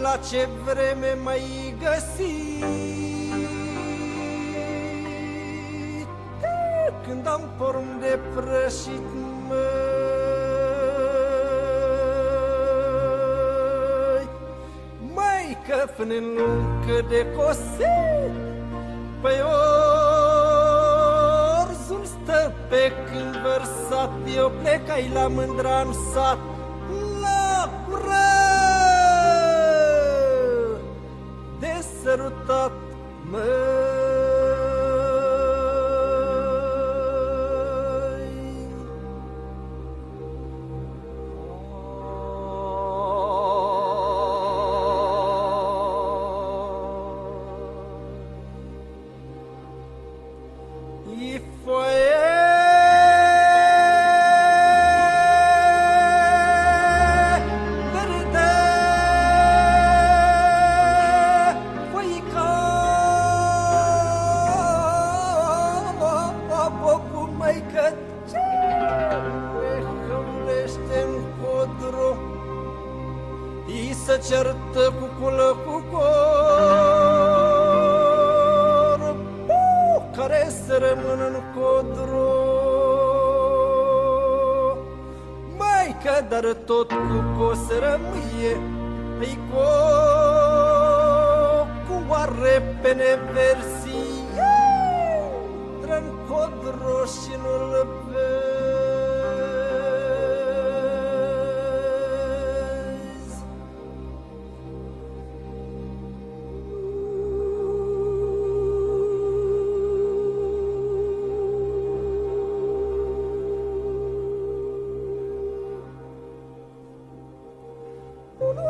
La ce vreme mai găsit? Când am porm de prășit măi Mai că până luncă de cosit Păi orzul stă pe când vărsat Eu plecai la mândra în sat La cură up If I se certă cu culă cu cor. Care să rămână în codru? Mai că dar tot cu o să rămâie Îi cu cu oare pe neversie. Trăn codru și nu-l vezi Oh.